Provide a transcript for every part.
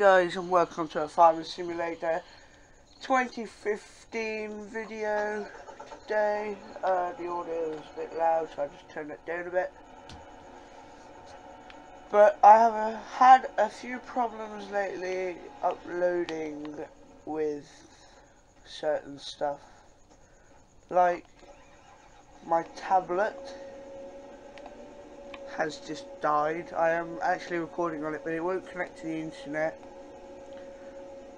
guys and welcome to a Farming Simulator 2015 video today. Uh, the audio is a bit loud so I just turned it down a bit. But I have uh, had a few problems lately uploading with certain stuff. Like my tablet has just died. I am actually recording on it, but it won't connect to the internet,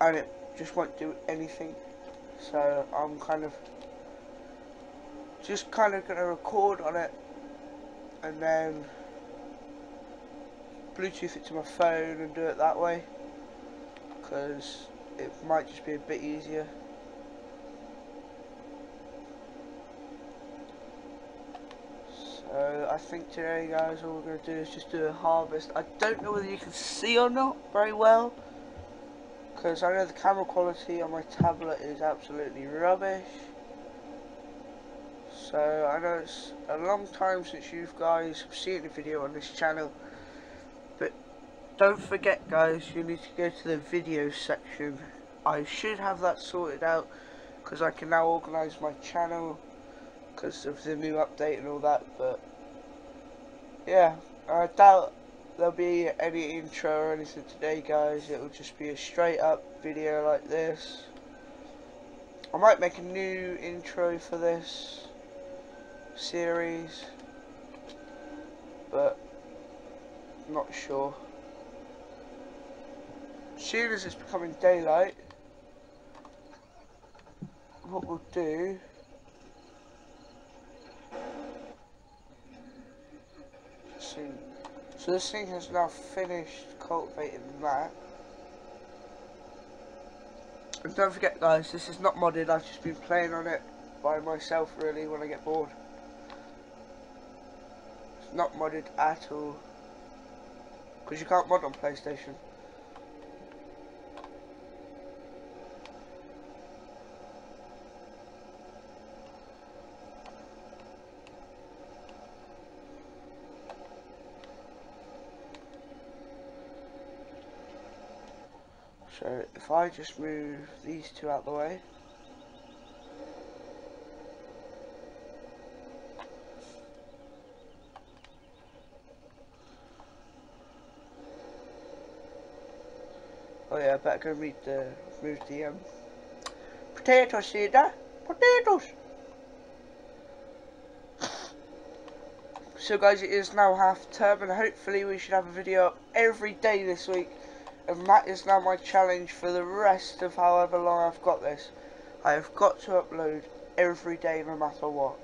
and it just won't do anything. So I'm kind of just kind of gonna record on it, and then Bluetooth it to my phone and do it that way, because it might just be a bit easier. So I think today guys all we're going to do is just do a harvest. I don't know whether you can see or not very well. Because I know the camera quality on my tablet is absolutely rubbish. So I know it's a long time since you guys have seen a video on this channel. But don't forget guys, you need to go to the video section. I should have that sorted out because I can now organise my channel because of the new update and all that, but yeah, I doubt there'll be any intro or anything today guys, it will just be a straight up video like this. I might make a new intro for this series, but not sure. As soon as it's becoming daylight, what we'll do So this thing has now finished cultivating that. And don't forget guys, this is not modded, I've just been playing on it by myself really when I get bored. It's not modded at all. Because you can't mod on PlayStation. So if I just move these two out the way. Oh yeah, I better go read the move the um potato seeder. Potatoes. So guys, it is now half term, and hopefully we should have a video every day this week and that is now my challenge for the rest of however long I've got this. I have got to upload every day no matter what.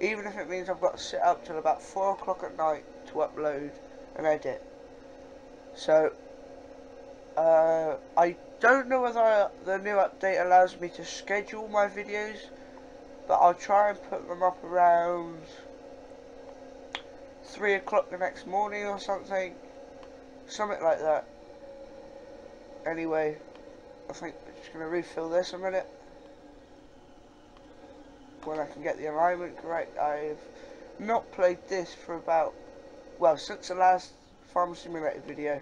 Even if it means I've got to sit up till about 4 o'clock at night to upload and edit. So, uh, I don't know whether I, the new update allows me to schedule my videos, but I'll try and put them up around 3 o'clock the next morning or something. Something like that anyway, I think I'm just going to refill this a minute. When I can get the alignment correct. I've not played this for about, well, since the last Farm Simulator video.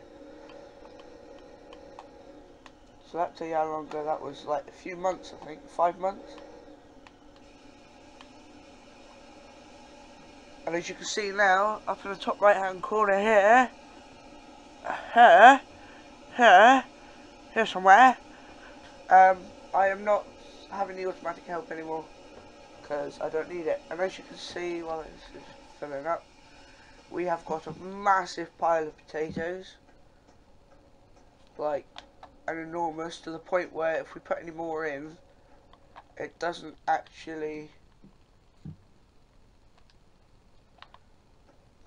So that you how long ago that was, like a few months I think, five months. And as you can see now, up in the top right hand corner here, uh, here, here, here somewhere. Um, I am not having the automatic help anymore because I don't need it. And as you can see while this is filling up, we have got a massive pile of potatoes. Like, an enormous to the point where if we put any more in, it doesn't actually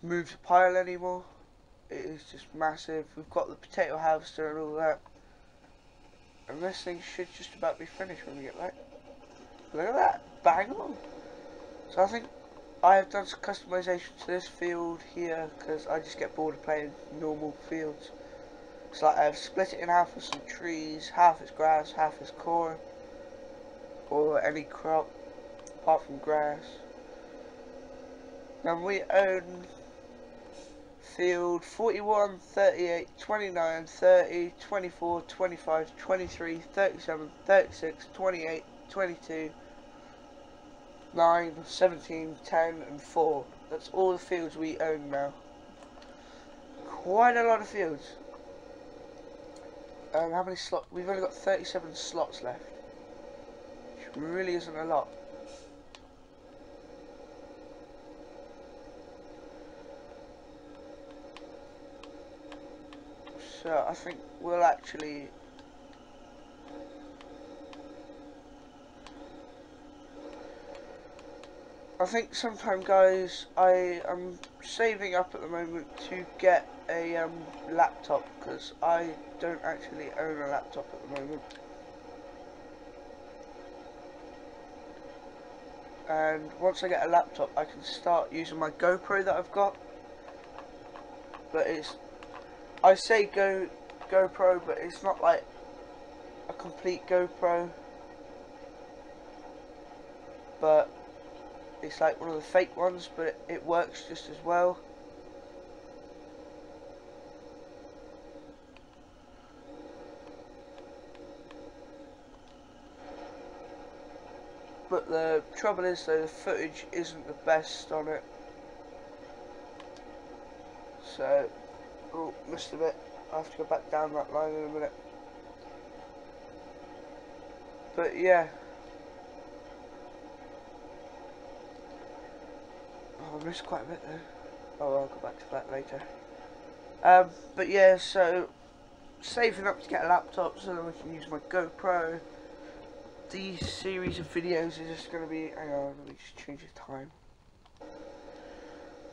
move the pile anymore. It is just massive. We've got the potato harvester and all that. And this thing should just about be finished when we get back. Look at that, bang on. So I think I have done some customization to this field here because I just get bored of playing normal fields. It's like I've split it in half with some trees, half is grass, half is corn, or any crop apart from grass. Now we own field 41, 38, 29, 30, 24, 25, 23, 37, 36, 28, 22, 9, 17, 10 and 4. That's all the fields we own now. Quite a lot of fields. Um, how many slots? We've only got 37 slots left. Which really isn't a lot. So I think we'll actually I think sometime guys I am saving up at the moment to get a um, laptop because I don't actually own a laptop at the moment. And once I get a laptop I can start using my GoPro that I've got. But it's I say Go GoPro but it's not like a complete GoPro but it's like one of the fake ones, but it, works just as well. But the trouble is though, the footage isn't the best on it. So, oh, missed a bit. I have to go back down that line in a minute. But yeah. Oh, I missed quite a bit there. Oh, I'll go back to that later. Um, but yeah, so saving up to get a laptop so that I can use my GoPro. These series of videos are just going to be, hang on, let me just change the time.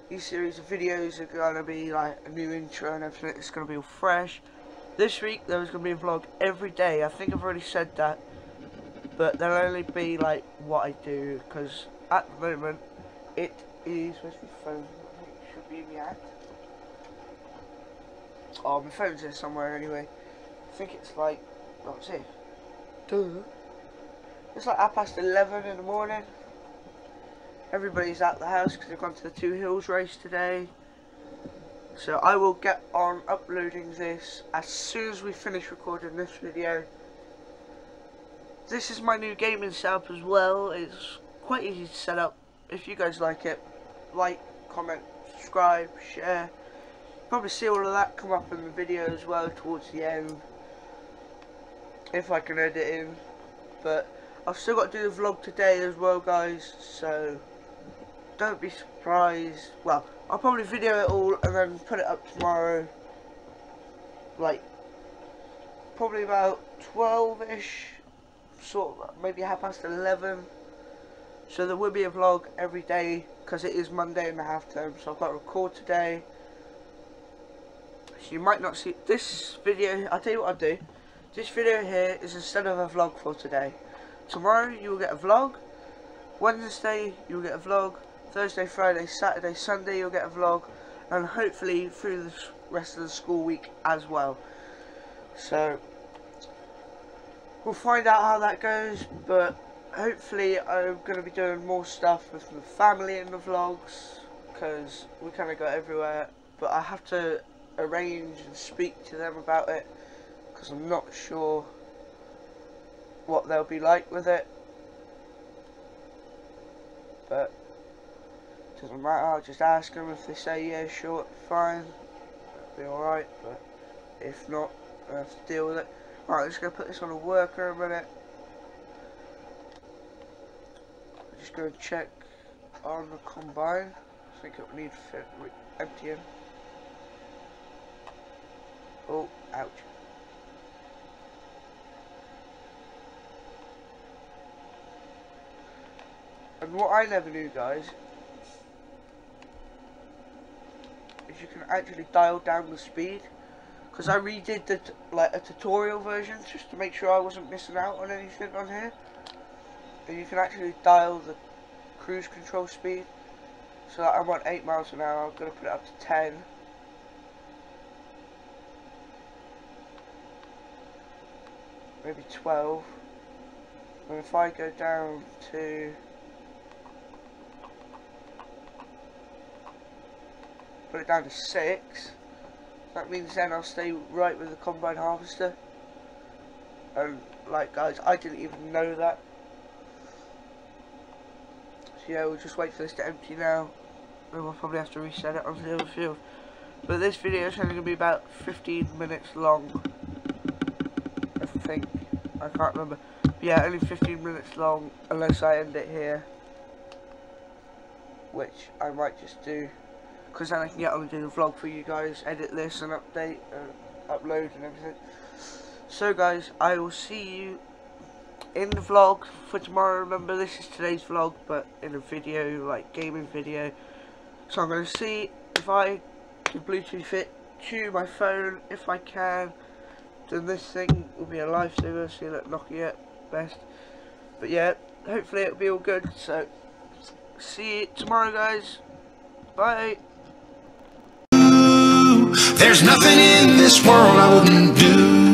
These series of videos are going to be like a new intro and everything, it's going to be all fresh. This week there was going to be a vlog every day, I think I've already said that. But there'll only be like what I do, because at the moment it is, where's my phone? It should be in the act. Oh, my phone's there somewhere anyway. I think it's like, oh, what's it? Duh. It's like half past 11 in the morning. Everybody's at the house because they've gone to the Two Hills race today. So I will get on uploading this as soon as we finish recording this video. This is my new gaming setup as well. It's quite easy to set up if you guys like it like, comment, subscribe, share. Probably see all of that come up in the video as well towards the end. If I can edit in. But I've still got to do the vlog today as well guys. So don't be surprised. Well, I'll probably video it all and then put it up tomorrow. Like probably about 12ish. Sort of maybe half past 11. So there will be a vlog every day because it is Monday and a half term so I've got to record today so you might not see this video I'll tell you what I'll do this video here is instead of a vlog for today tomorrow you will get a vlog Wednesday you'll get a vlog Thursday, Friday, Saturday, Sunday you'll get a vlog and hopefully through the rest of the school week as well. So we'll find out how that goes but hopefully I'm going to be doing more stuff with the family in the vlogs because we kind of go everywhere but I have to arrange and speak to them about it because I'm not sure what they'll be like with it. But doesn't matter I'll just ask them if they say yeah sure fine that'll be alright but if not I have to deal with it right I'm just going to put this on a worker a minute just going to check on the combine. I think it will need emptying. Oh, ouch. And what I never knew, guys, you can actually dial down the speed. Because I redid the like a tutorial version just to make sure I wasn't missing out on anything on here. And you can actually dial the cruise control speed. So that I'm on 8 miles an hour, I'm going to put it up to 10 maybe 12 and if I go down to put it down to six. That means then I'll stay right with the combine harvester. And like guys, I didn't even know that. So yeah, we'll just wait for this to empty now. And we'll probably have to reset it onto the other field. But this video is only going to be about 15 minutes long. I think. I can't remember. But yeah, only 15 minutes long unless I end it here. Which I might just do. Because then I can get on and do the vlog for you guys, edit this and update and upload and everything. So guys, I will see you in the vlog for tomorrow. Remember, this is today's vlog, but in a video, like gaming video. So I'm going to see if I can Bluetooth it to my phone, if I can. Then this thing will be a lifesaver, see that Nokia best. But yeah, hopefully it'll be all good. So, see you tomorrow guys. Bye. There's nothing in this world I wouldn't do.